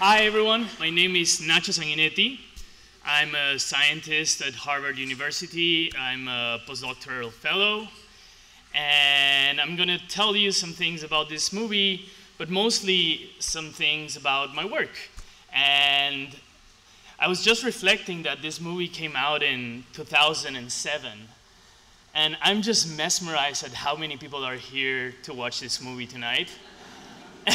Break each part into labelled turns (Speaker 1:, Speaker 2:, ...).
Speaker 1: Hi, everyone. My name is Nacho Sanguinetti. I'm a scientist at Harvard University. I'm a postdoctoral fellow. And I'm going to tell you some things about this movie, but mostly some things about my work. And I was just reflecting that this movie came out in 2007. And I'm just mesmerized at how many people are here to watch this movie tonight.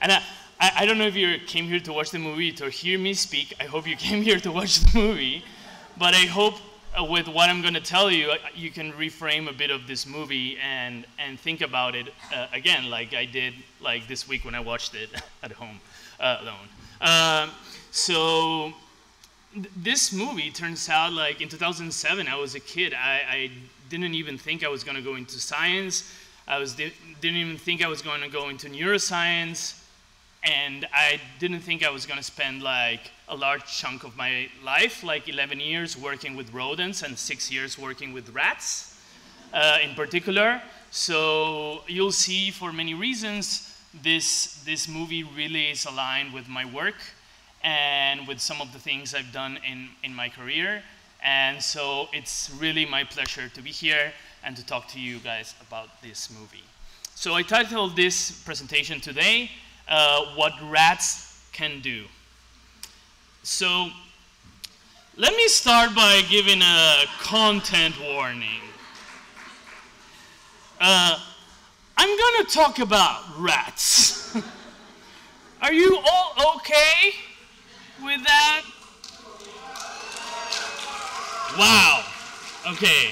Speaker 1: and I, I, I, don't know if you came here to watch the movie to hear me speak. I hope you came here to watch the movie. But I hope uh, with what I'm going to tell you, uh, you can reframe a bit of this movie and, and think about it uh, again, like I did like this week when I watched it at home uh, alone. Um, so th this movie turns out like in 2007, I was a kid. I, I didn't even think I was going to go into science. I was di didn't even think I was going to go into neuroscience and I didn't think I was going to spend like a large chunk of my life, like 11 years working with rodents and six years working with rats uh, in particular. So you'll see for many reasons, this, this movie really is aligned with my work and with some of the things I've done in, in my career. And so it's really my pleasure to be here and to talk to you guys about this movie. So I titled this presentation today, uh, what rats can do. So let me start by giving a content warning. Uh, I'm going to talk about rats. Are you all okay with that? Wow. Okay.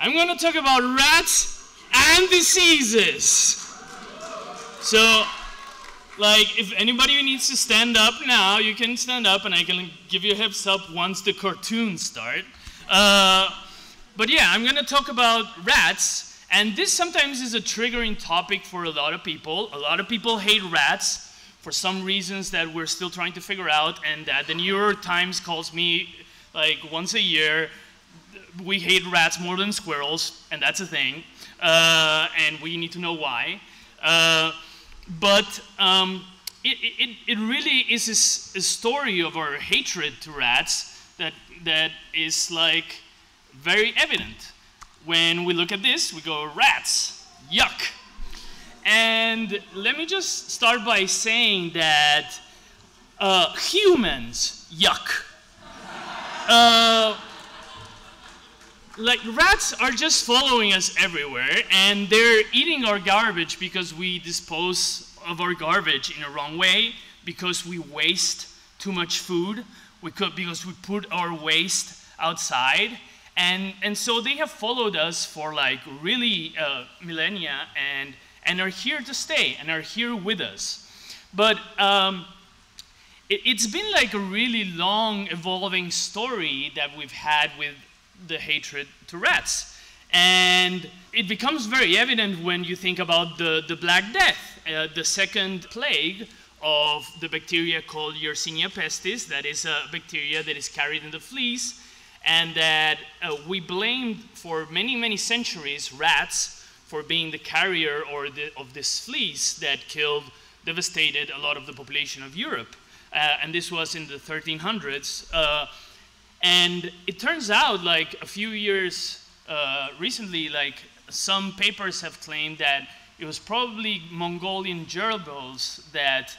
Speaker 1: I'm going to talk about rats and diseases. So, like, if anybody needs to stand up now, you can stand up and I can give you a heads up once the cartoons start. Uh, but yeah, I'm to talk about rats. And this sometimes is a triggering topic for a lot of people. A lot of people hate rats for some reasons that we're still trying to figure out, and that the New York Times calls me like once a year. We hate rats more than squirrels, and that's a thing. Uh, and we need to know why. Uh, but um, it, it, it really is a, a story of our hatred to rats that, that is like very evident. When we look at this, we go, rats, yuck. And let me just start by saying that uh, humans, yuck. Uh, like rats are just following us everywhere and they're eating our garbage because we dispose of our garbage in a wrong way because we waste too much food we could because we put our waste outside. And and so they have followed us for like really uh, millennia and and are here to stay and are here with us. But um, it, it's been like a really long evolving story that we've had with the hatred to rats. And it becomes very evident when you think about the, the Black Death, uh, the second plague of the bacteria called Yersinia pestis, that is a bacteria that is carried in the fleas, and that uh, we blamed for many, many centuries rats for being the carrier or the, of this fleas that killed, devastated a lot of the population of Europe. Uh, and this was in the 1300s. And it turns out, like a few years uh, recently, like some papers have claimed that it was probably Mongolian gerbils that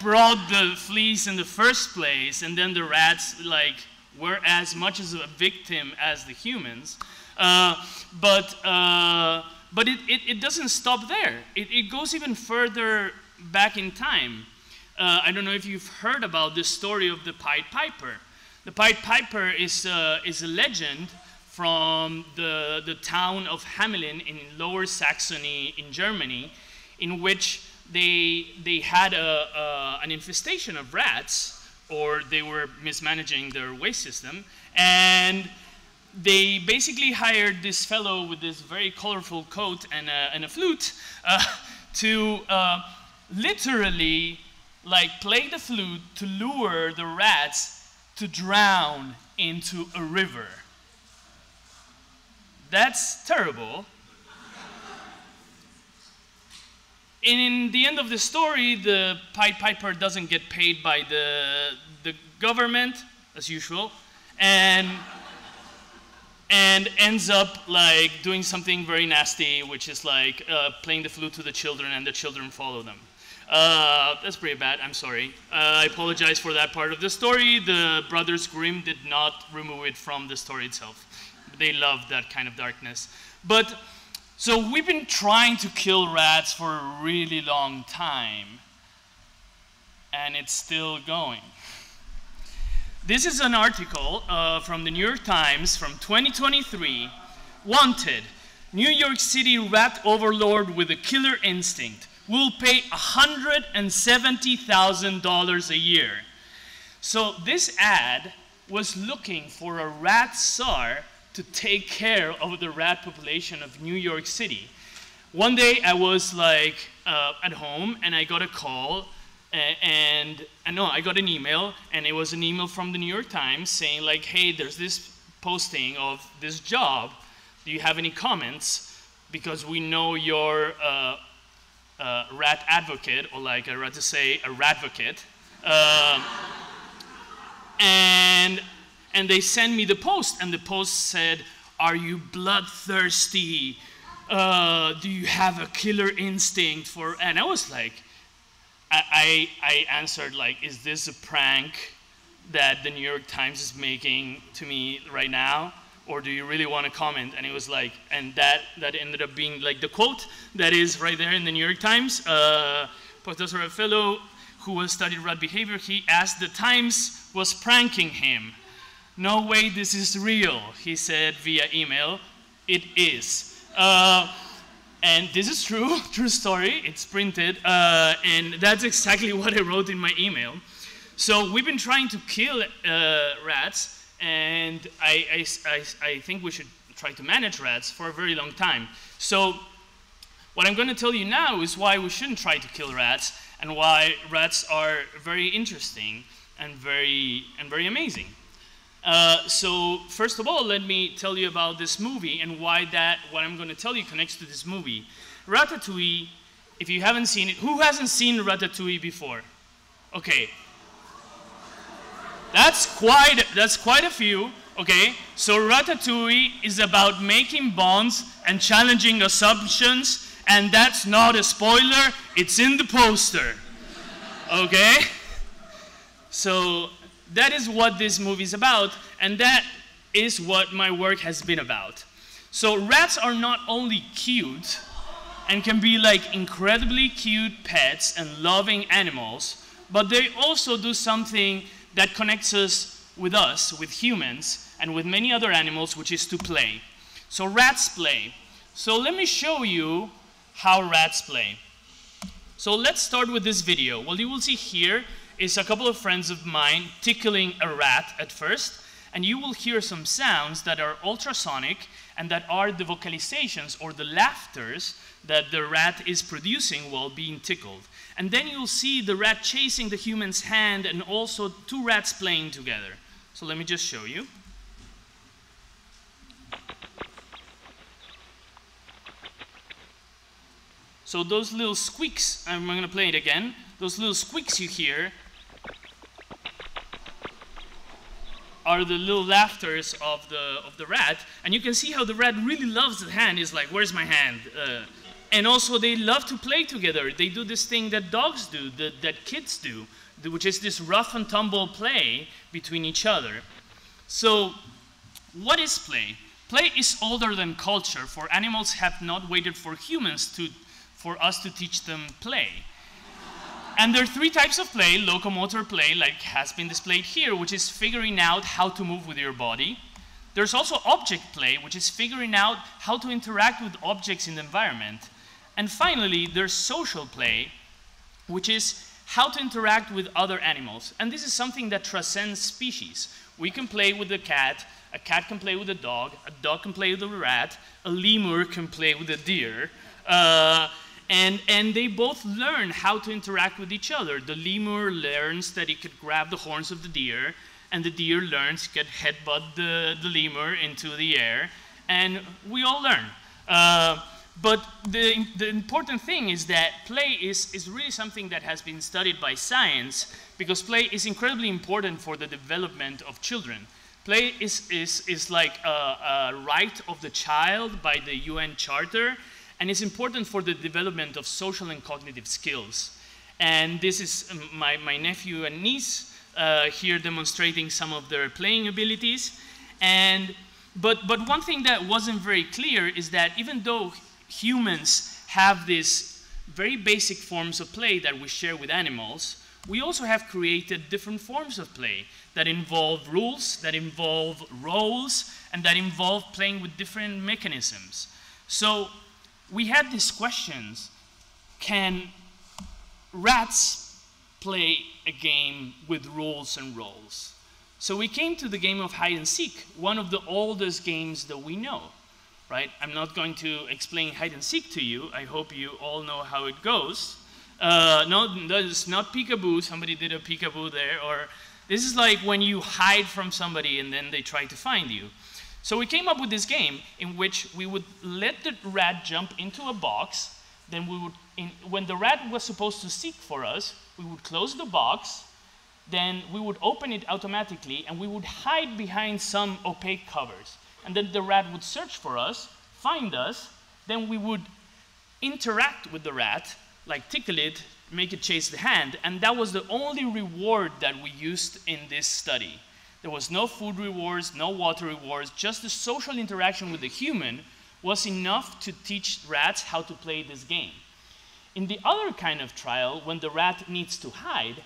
Speaker 1: brought the fleas in the first place, and then the rats like were as much as a victim as the humans. Uh, but uh, but it, it, it, doesn't stop there. It, it, goes even further back in time. Uh, I don't know if you've heard about the story of the Pied Piper. The Pied Piper is, uh, is a legend from the, the town of Hamelin in Lower Saxony in Germany, in which they, they had a, a, an infestation of rats, or they were mismanaging their waste system, and they basically hired this fellow with this very colorful coat and a, and a flute uh, to uh, literally like play the flute to lure the rats to drown into a river. That's terrible. And in the end of the story, the Pied Piper doesn't get paid by the, the government, as usual, and, and ends up like doing something very nasty, which is like uh, playing the flute to the children and the children follow them. Uh, that's pretty bad, I'm sorry. Uh, I apologize for that part of the story. The Brothers Grimm did not remove it from the story itself. They love that kind of darkness. But so we've been trying to kill rats for a really long time, and it's still going. This is an article uh, from the New York Times from 2023. Wanted, New York City rat overlord with a killer instinct will pay $170,000 a year. So this ad was looking for a rat czar to take care of the rat population of New York City. One day I was like uh, at home and I got a call and, and no, I got an email and it was an email from the New York Times saying like, hey, there's this posting of this job. Do you have any comments? Because we know you're uh, a rat advocate, or like I rather say a advocate. Uh, and and they sent me the post, and the post said, Are you bloodthirsty? Uh, do you have a killer instinct for? And I was like, I, I, I answered, like, Is this a prank that the New York Times is making to me right now? Or do you really want to comment? And it was like, and that, that ended up being like the quote that is right there in the New York Times. Uh, Professor fellow who has studied rat behavior, he asked the Times was pranking him. No way this is real, he said via email. It is. Uh, and this is true, true story. It's printed. Uh, and that's exactly what I wrote in my email. So we've been trying to kill uh, rats, and I, I, I, I think we should try to manage rats for a very long time. So what I'm going to tell you now is why we shouldn't try to kill rats and why rats are very interesting and very, and very amazing. Uh, so first of all, let me tell you about this movie and why that, what I'm going to tell you connects to this movie. Ratatouille, if you haven't seen it, who hasn't seen Ratatouille before? Okay. That's quite, that's quite a few, okay? So Ratatouille is about making bonds and challenging assumptions, and that's not a spoiler, it's in the poster, okay? So that is what this movie is about, and that is what my work has been about. So rats are not only cute and can be like incredibly cute pets and loving animals, but they also do something that connects us with us, with humans, and with many other animals, which is to play. So rats play. So let me show you how rats play. So let's start with this video. What you will see here is a couple of friends of mine tickling a rat at first, and you will hear some sounds that are ultrasonic and that are the vocalizations or the laughters that the rat is producing while being tickled. And then you'll see the rat chasing the human's hand and also two rats playing together. So let me just show you. So those little squeaks, I'm going to play it again. Those little squeaks you hear are the little laughters of the, of the rat. And you can see how the rat really loves the hand. He's like, where's my hand? Uh, and also they love to play together. They do this thing that dogs do, that, that kids do, which is this rough and tumble play between each other. So what is play? Play is older than culture, for animals have not waited for humans to, for us to teach them play. And there are three types of play locomotor play, like has been displayed here, which is figuring out how to move with your body. There's also object play, which is figuring out how to interact with objects in the environment. And finally, there's social play, which is how to interact with other animals. And this is something that transcends species. We can play with a cat, a cat can play with a dog, a dog can play with a rat, a lemur can play with a deer. Uh, and, and they both learn how to interact with each other. The lemur learns that he could grab the horns of the deer, and the deer learns he could headbutt the, the lemur into the air, and we all learn. Uh, but the, the important thing is that play is, is really something that has been studied by science because play is incredibly important for the development of children. Play is, is, is like a, a right of the child by the UN Charter, and it's important for the development of social and cognitive skills. And this is um, my, my nephew and niece uh, here demonstrating some of their playing abilities. And, but, but one thing that wasn't very clear is that even though humans have these very basic forms of play that we share with animals, we also have created different forms of play that involve rules, that involve roles, and that involve playing with different mechanisms. So we had these questions. Can rats play a game with rules and roles? So we came to the game of hide and seek, one of the oldest games that we know, right? I'm not going to explain hide and seek to you. I hope you all know how it goes. Uh, no, it's not peekaboo. Somebody did a peekaboo there. Or this is like when you hide from somebody and then they try to find you. So we came up with this game in which we would let the rat jump into a box. Then we would, in, when the rat was supposed to seek for us, we would close the box. Then we would open it automatically and we would hide behind some opaque covers. And then the rat would search for us, find us. Then we would interact with the rat like tickle it, make it chase the hand, and that was the only reward that we used in this study. There was no food rewards, no water rewards, just the social interaction with the human was enough to teach rats how to play this game. In the other kind of trial, when the rat needs to hide,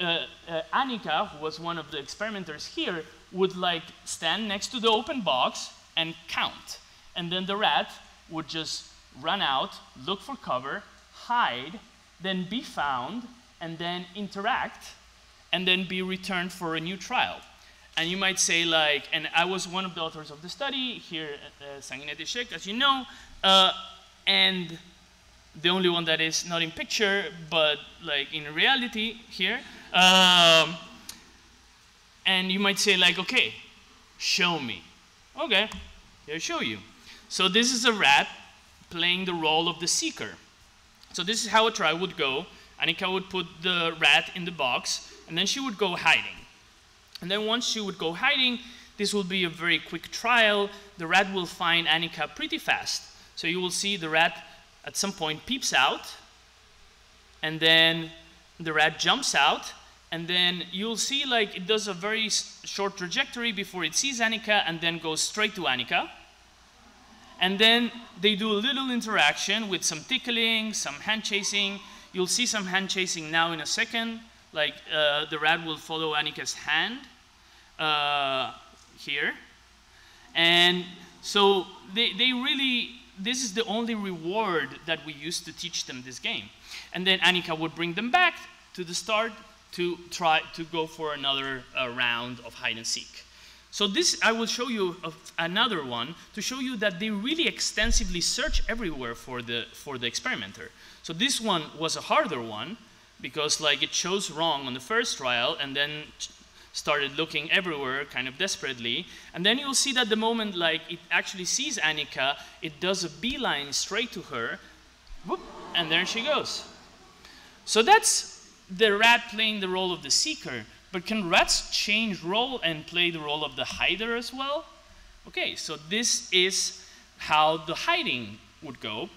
Speaker 1: uh, uh, Annika, who was one of the experimenters here, would like stand next to the open box and count. And then the rat would just run out, look for cover, hide, then be found, and then interact, and then be returned for a new trial. And you might say, like, and I was one of the authors of the study here at uh, Sanguinetti Scheck, as you know, uh, and the only one that is not in picture, but like in reality here. Um, and you might say, like, okay, show me. Okay, here I show you. So this is a rat playing the role of the seeker. So this is how a trial would go. Annika would put the rat in the box, and then she would go hiding. And then once she would go hiding, this will be a very quick trial. The rat will find Annika pretty fast. So you will see the rat at some point peeps out, and then the rat jumps out, and then you'll see like it does a very short trajectory before it sees Annika and then goes straight to Annika. And then they do a little interaction with some tickling, some hand chasing. You'll see some hand chasing now in a second. Like uh, the rat will follow Annika's hand uh, here. And so they, they really, this is the only reward that we used to teach them this game. And then Annika would bring them back to the start to try to go for another uh, round of hide and seek. So this, I will show you another one to show you that they really extensively search everywhere for the, for the experimenter. So this one was a harder one because like it chose wrong on the first trial and then started looking everywhere kind of desperately. And then you'll see that the moment like it actually sees Annika, it does a beeline straight to her, whoop, and there she goes. So that's the rat playing the role of the seeker. But can rats change role and play the role of the hider as well? Okay, so this is how the hiding would go.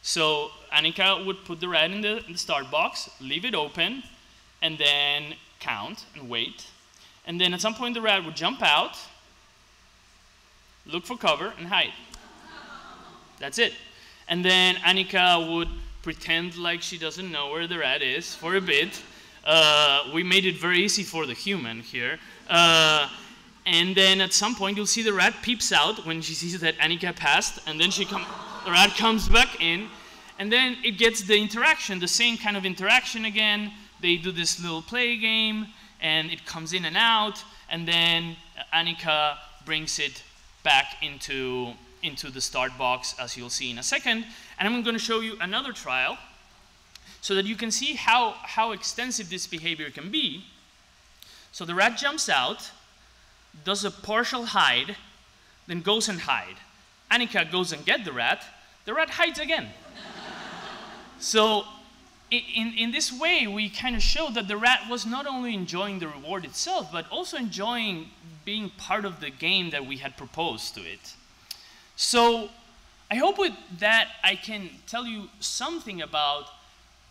Speaker 1: So Annika would put the rat in the, in the start box, leave it open, and then count and wait. And then at some point the rat would jump out, look for cover, and hide. That's it. And then Annika would pretend like she doesn't know where the rat is for a bit, uh, we made it very easy for the human here. Uh, and then at some point, you'll see the rat peeps out when she sees that Annika passed, and then she come, the rat comes back in, and then it gets the interaction, the same kind of interaction again. They do this little play game, and it comes in and out, and then Annika brings it back into, into the start box, as you'll see in a second. And I'm going to show you another trial so that you can see how, how extensive this behavior can be. So the rat jumps out, does a partial hide, then goes and hide. Annika goes and get the rat, the rat hides again. so in, in this way, we kind of show that the rat was not only enjoying the reward itself, but also enjoying being part of the game that we had proposed to it. So I hope with that I can tell you something about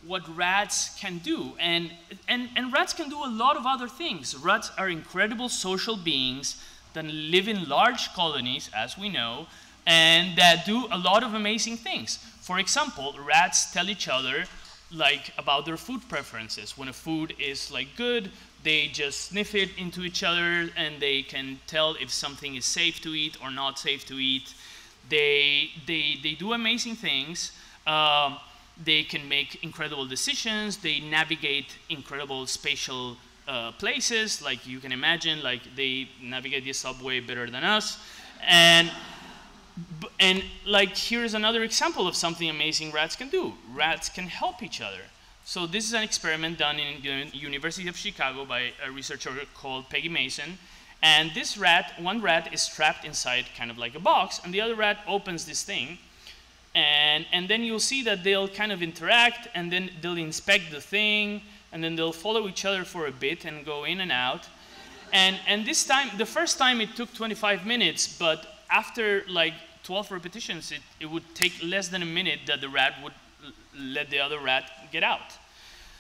Speaker 1: what rats can do. And, and, and rats can do a lot of other things. Rats are incredible social beings that live in large colonies, as we know, and that do a lot of amazing things. For example, rats tell each other like about their food preferences. When a food is like good, they just sniff it into each other and they can tell if something is safe to eat or not safe to eat. They, they, they do amazing things. Um, they can make incredible decisions. They navigate incredible spatial uh, places, like you can imagine, like they navigate the subway better than us. And, and like here's another example of something amazing rats can do. Rats can help each other. So this is an experiment done in the University of Chicago by a researcher called Peggy Mason. And this rat, one rat is trapped inside kind of like a box, and the other rat opens this thing, and, and then you'll see that they'll kind of interact and then they'll inspect the thing and then they'll follow each other for a bit and go in and out. And, and this time, the first time it took 25 minutes, but after like 12 repetitions, it, it would take less than a minute that the rat would let the other rat get out.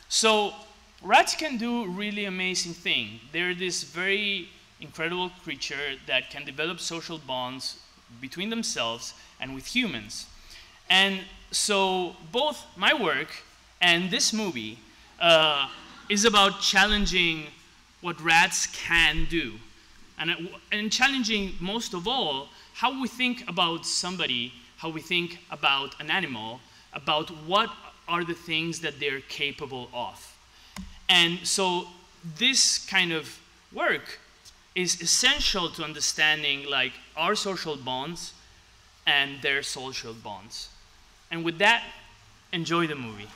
Speaker 1: So rats can do really amazing thing. They're this very incredible creature that can develop social bonds between themselves and with humans. And so both my work and this movie uh, is about challenging what rats can do. And, and challenging most of all how we think about somebody, how we think about an animal, about what are the things that they're capable of. And so this kind of work is essential to understanding like our social bonds and their social bonds. And with that, enjoy the movie.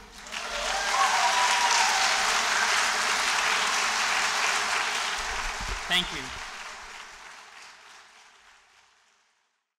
Speaker 1: Thank you.